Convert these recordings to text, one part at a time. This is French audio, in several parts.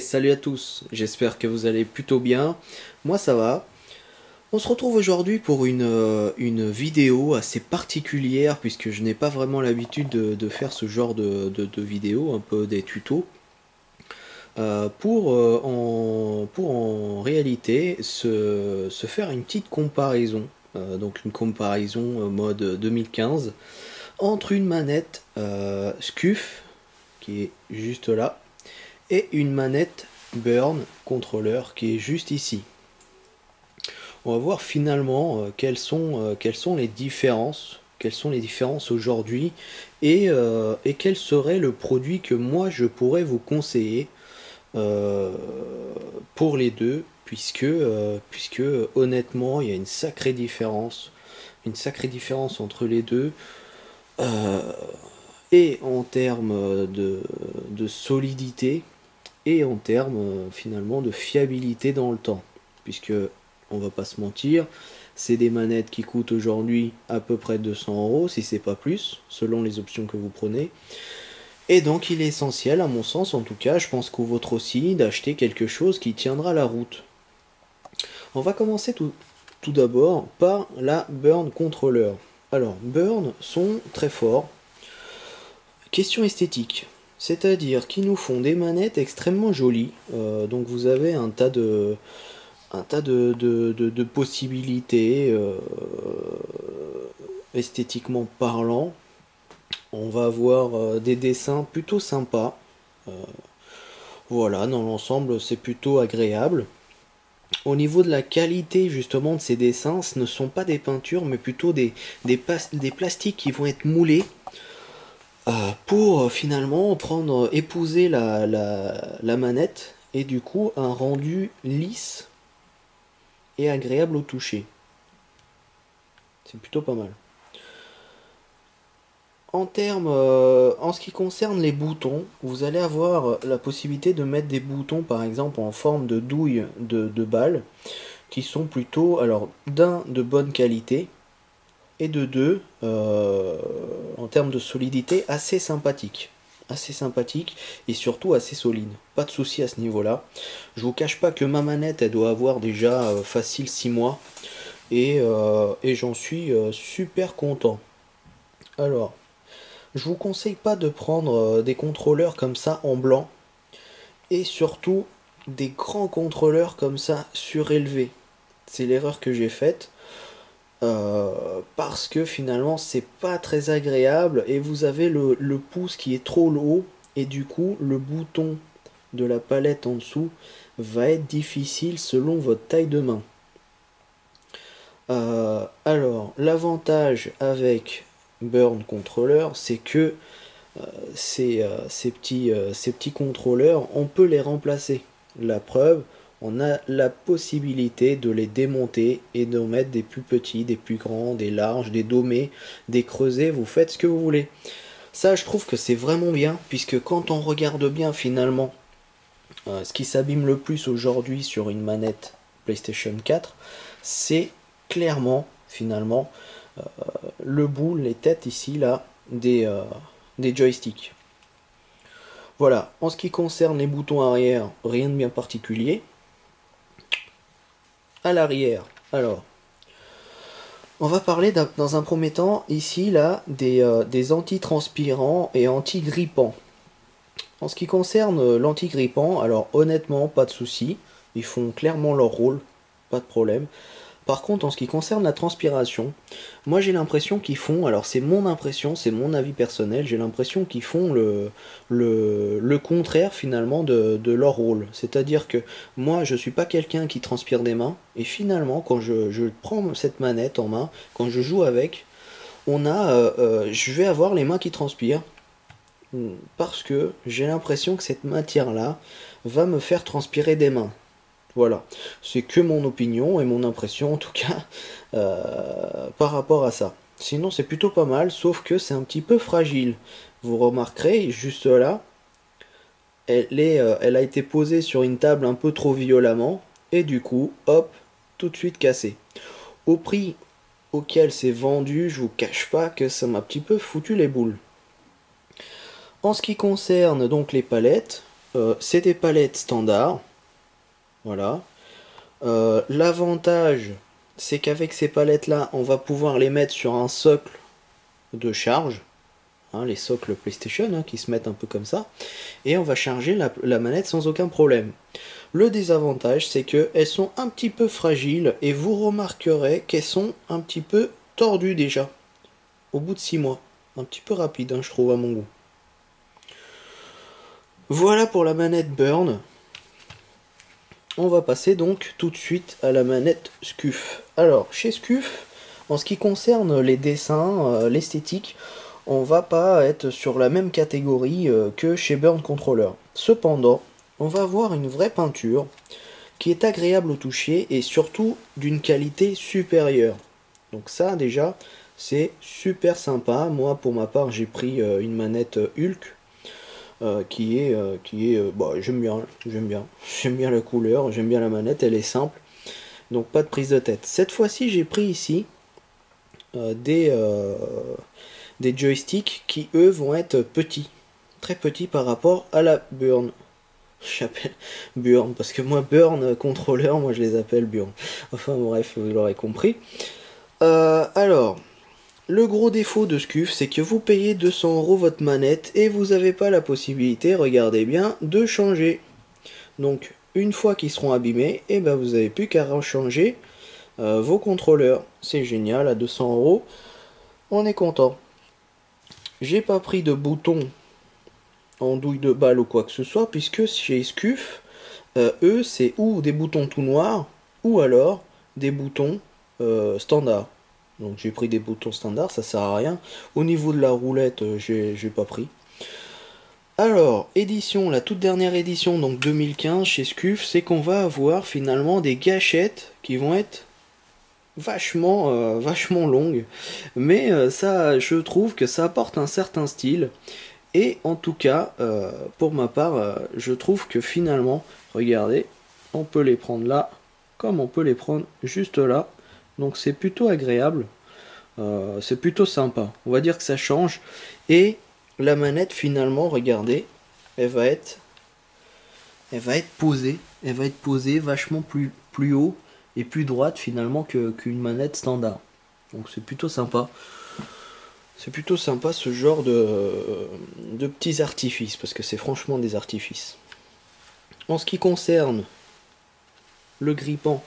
Salut à tous, j'espère que vous allez plutôt bien. Moi ça va. On se retrouve aujourd'hui pour une, euh, une vidéo assez particulière puisque je n'ai pas vraiment l'habitude de, faire ce genre de, de, vidéo, un peu des tutos. Euh, pour, euh, en, pour en réalité se, se, faire une petite comparaison, donc une comparaison mode 2015 entre une manette SCUF qui est juste là et une manette Burn contrôleur qui est juste ici. On va voir finalement euh, quelles, sont, euh, quelles sont les différences, quelles sont les différences aujourd'hui et, euh, et, quel serait le produit que moi je pourrais vous conseiller pour les deux puisque, puisque honnêtement il y a une sacrée différence une sacrée différence entre les deux et en termes de, de solidité en termes euh, finalement de fiabilité dans le temps. Puisque, on va pas se mentir, c'est des manettes qui coûtent aujourd'hui à peu près 200 euros, si c'est pas plus, selon les options que vous prenez. Et donc il est essentiel, à mon sens en tout cas, je pense qu'au vôtre aussi, d'acheter quelque chose qui tiendra la route. On va commencer tout, tout d'abord par la Burn Controller. Alors, Burn sont très forts. Question esthétique. C'est-à-dire qu'ils nous font des manettes extrêmement jolies. Euh, donc vous avez un tas de, possibilités euh, esthétiquement parlant. On va avoir euh, des dessins plutôt sympas. voilà, dans l'ensemble c'est plutôt agréable. Au niveau de la qualité justement de ces dessins, ce ne sont pas des peintures mais plutôt des, plastiques qui vont être moulés pour euh, finalement prendre, euh, épouser la, la, manette et du coup un rendu lisse et agréable au toucher. C'est plutôt pas mal. En termes, en ce qui concerne les boutons, vous allez avoir la possibilité de mettre des boutons par exemple en forme de douille de, de balles qui sont plutôt, alors d'un de bonne qualité et de deux, euh, en termes de solidité, assez sympathique. Assez sympathique et surtout assez solide. Pas de souci à ce niveau-là. Je vous cache pas que ma manette, elle doit avoir déjà euh, facile 6 mois. Et, euh, et j'en suis super content. Alors, je vous conseille pas de prendre des contrôleurs comme ça en blanc. Et surtout, des grands contrôleurs comme ça surélevés. C'est l'erreur que j'ai faite. Euh, parce que finalement c'est pas très agréable et vous avez le, pouce qui est trop haut et du coup le bouton de la palette en dessous va être difficile selon votre taille de main. Euh, alors l'avantage avec Burn Controller c'est que euh, ces, petits, ces petits contrôleurs on peut les remplacer. La preuve, on a la possibilité de les démonter et d'en mettre des plus petits, des plus grands, des larges, des domés, des creusets, vous faites ce que vous voulez. Ça, je trouve que c'est vraiment bien, puisque quand on regarde bien finalement, euh, ce qui s'abîme le plus aujourd'hui sur une manette PlayStation 4, c'est clairement, finalement, euh, le bout, les têtes ici, là, euh, des joysticks. Voilà, en ce qui concerne les boutons arrière, rien de bien particulier à l'arrière. Alors, on va parler dans un premier temps ici là des, euh, des anti-transpirants et anti-grippants. En ce qui concerne euh, l'anti-grippant, alors honnêtement, pas de souci. Ils font clairement leur rôle, pas de problème. Par contre, en ce qui concerne la transpiration, moi j'ai l'impression qu'ils font, alors c'est mon impression, c'est mon avis personnel, j'ai l'impression qu'ils font le, le, contraire finalement de, leur rôle. C'est-à-dire que moi je suis pas quelqu'un qui transpire des mains, et finalement quand je, prends cette manette en main, quand je joue avec, on a, euh, euh, je vais avoir les mains qui transpirent, parce que j'ai l'impression que cette matière-là va me faire transpirer des mains. Voilà, c'est que mon opinion et mon impression en tout cas euh, par rapport à ça. Sinon c'est plutôt pas mal, sauf que c'est un petit peu fragile. Vous remarquerez, juste là, euh, elle a été posée sur une table un peu trop violemment, et du coup, hop, tout de suite cassée. Au prix auquel c'est vendu, je vous cache pas que ça m'a un petit peu foutu les boules. En ce qui concerne donc les palettes, c'est des palettes standards. Voilà. L'avantage, c'est qu'avec ces palettes-là, on va pouvoir les mettre sur un socle de charge. Hein, les socles PlayStation hein, qui se mettent un peu comme ça. Et on va charger la, manette sans aucun problème. Le désavantage, c'est qu'elles sont un petit peu fragiles et vous remarquerez qu'elles sont un petit peu tordues déjà. Au bout de 6 mois. Un petit peu rapide, hein, je trouve, à mon goût. Voilà pour la manette Burn. On va passer donc tout de suite à la manette Scuf. Alors, chez Scuf, en ce qui concerne les dessins, euh, l'esthétique, on va pas être sur la même catégorie euh, que chez Burn Controller. Cependant, on va avoir une vraie peinture qui est agréable au toucher et surtout d'une qualité supérieure. Donc ça déjà, c'est super sympa. Moi, pour ma part, j'ai pris euh, une manette Hulk euh, qui est, qui est, bah, j'aime bien, j'aime bien, j'aime bien la couleur, j'aime bien la manette, elle est simple, donc pas de prise de tête. Cette fois-ci, j'ai pris ici des des joysticks qui eux vont être petits, très petits par rapport à la Burn. J'appelle Burn parce que moi Burn contrôleur, moi je les appelle Burn. Enfin bref, vous l'aurez compris. Euh, alors, le gros défaut de Scuf, c'est que vous payez 200 euros votre manette et vous n'avez pas la possibilité, regardez bien, de changer. Donc, une fois qu'ils seront abîmés, et eh ben vous n'avez plus qu'à rechanger euh, vos contrôleurs. C'est génial, à 200 euros, on est content. J'ai pas pris de bouton en douille de balle ou quoi que ce soit, puisque chez Scuf, euh, eux, c'est ou des boutons tout noirs, ou alors des boutons euh, standards. Donc j'ai pris des boutons standards, ça sert à rien. Au niveau de la roulette, euh, j'ai pas pris. Alors, édition, la toute dernière édition, donc 2015 chez Scuf, c'est qu'on va avoir finalement des gâchettes qui vont être vachement, euh, vachement longue. Mais euh, ça, je trouve que ça apporte un certain style. Et en tout cas, pour ma part, je trouve que finalement, regardez, on peut les prendre là, comme on peut les prendre juste là. Donc c'est plutôt agréable. c'est plutôt sympa. On va dire que ça change. Et la manette, finalement, regardez, elle va être, posée. Elle va être posée vachement plus, plus haut et plus droite finalement qu'une manette standard. Donc c'est plutôt sympa. C'est plutôt sympa ce genre de, de petits artifices, parce que c'est franchement des artifices. En ce qui concerne le grippant,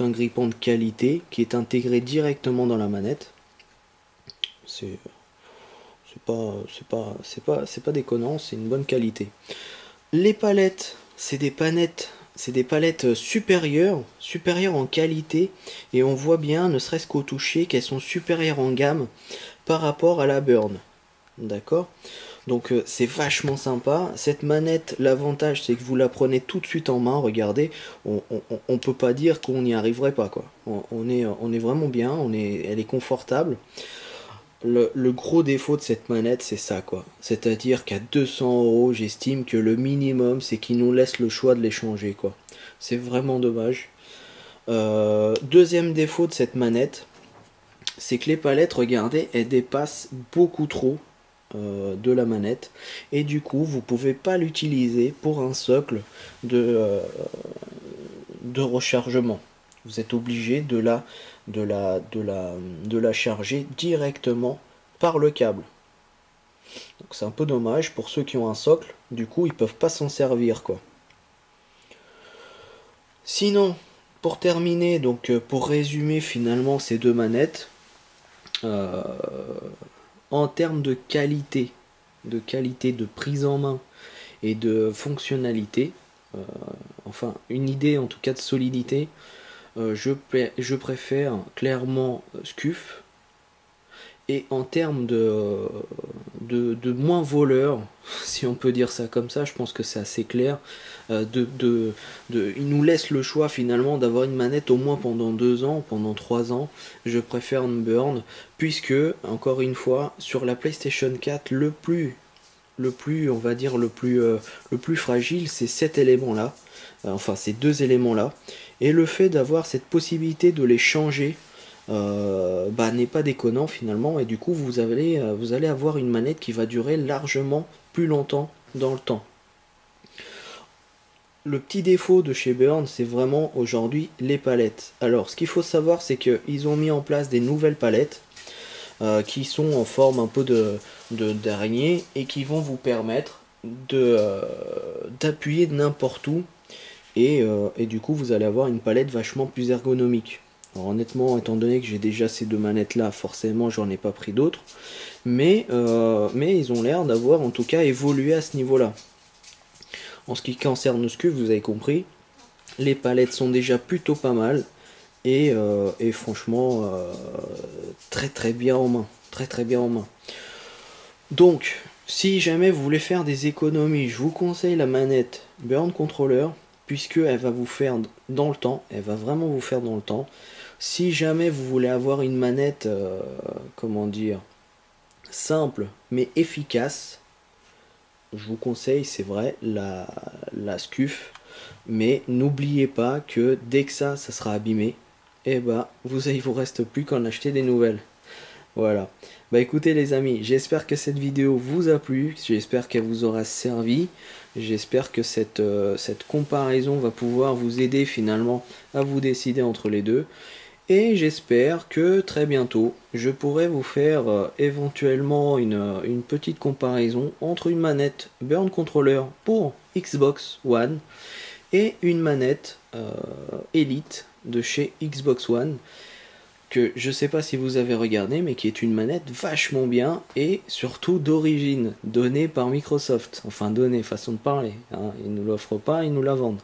un grippant de qualité qui est intégré directement dans la manette. C'est pas c'est pas c'est pas c'est pas déconnant, c'est une bonne qualité. Les palettes, c'est des c'est des palettes supérieures, supérieures en qualité, et on voit bien, ne serait-ce qu'au toucher, qu'elles sont supérieures en gamme par rapport à la Burn. D'accord? Donc euh, c'est vachement sympa. Cette manette, l'avantage c'est que vous la prenez tout de suite en main. Regardez, on, peut pas dire qu'on n'y arriverait pas quoi. On, est, vraiment bien, on est, elle est confortable le, gros défaut de cette manette, c'est ça, quoi. C'est-à-dire qu'à 200 euros, j'estime que le minimum, c'est qu'ils nous laissent le choix de les changer, quoi. C'est vraiment dommage. Euh, deuxième défaut de cette manette, c'est que les palettes, regardez, elles dépassent beaucoup trop euh, de la manette. Et du coup, vous pouvez pas l'utiliser pour un socle de, euh, de rechargement. Vous êtes obligé de la de la, de la, de la charger directement par le câble. Donc c'est un peu dommage pour ceux qui ont un socle, du coup ils peuvent pas s'en servir quoi. Sinon, pour terminer, donc euh, pour résumer finalement ces deux manettes, en termes de qualité, de qualité de prise en main et de fonctionnalité, euh, enfin une idée en tout cas de solidité, euh, je, je, préfère clairement euh, Scuf. Et en termes de, moins voleur, si on peut dire ça comme ça, je pense que c'est assez clair. Euh, il nous laisse le choix finalement d'avoir une manette au moins pendant deux ans, pendant trois ans. Je préfère Burn, puisque, encore une fois, sur la PlayStation 4, le plus, on va dire, le plus, le plus fragile, c'est cet élément-là. enfin, ces deux éléments-là. Et le fait d'avoir cette possibilité de les changer euh, bah, n'est pas déconnant finalement. Et du coup, vous allez, euh, vous allez avoir une manette qui va durer largement plus longtemps dans le temps. le petit défaut de chez Burn, c'est vraiment aujourd'hui les palettes. Alors, ce qu'il faut savoir, c'est qu'ils ont mis en place des nouvelles palettes euh, qui sont en forme un peu de d'araignée et qui vont vous permettre de d'appuyer n'importe où et, et, du coup vous allez avoir une palette vachement plus ergonomique. Alors honnêtement, étant donné que j'ai déjà ces deux manettes là, forcément j'en ai pas pris d'autres. Mais, euh, mais ils ont l'air d'avoir en tout cas évolué à ce niveau-là. En ce qui concerne ce que vous avez compris, les palettes sont déjà plutôt pas mal. Et, euh, franchement, euh, très très bien en main. Très très bien en main. Donc, si jamais vous voulez faire des économies, je vous conseille la manette Burn Controller puisque elle va vous faire dans le temps, elle va vraiment vous faire dans le temps. Si jamais vous voulez avoir une manette, euh, comment dire, simple mais efficace, je vous conseille, c'est vrai, la, la SCUF. Mais n'oubliez pas que dès que ça, ça sera abîmé, eh bah, vous, il vous reste plus qu'en acheter des nouvelles. Voilà. Bah écoutez les amis, j'espère que cette vidéo vous a plu, j'espère qu'elle vous aura servi, j'espère que cette, euh, cette comparaison va pouvoir vous aider finalement à vous décider entre les deux. Et j'espère que très bientôt, je pourrai vous faire euh, éventuellement euh, une, petite comparaison entre une manette Burn Controller pour Xbox One et une manette Elite de chez Xbox One que je sais pas si vous avez regardé mais qui est une manette vachement bien et surtout d'origine donnée par Microsoft. Enfin donnée façon de parler hein. ils nous l'offrent pas ils nous la vendent.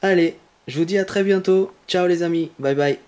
Allez je vous dis à très bientôt. Ciao les amis. Bye bye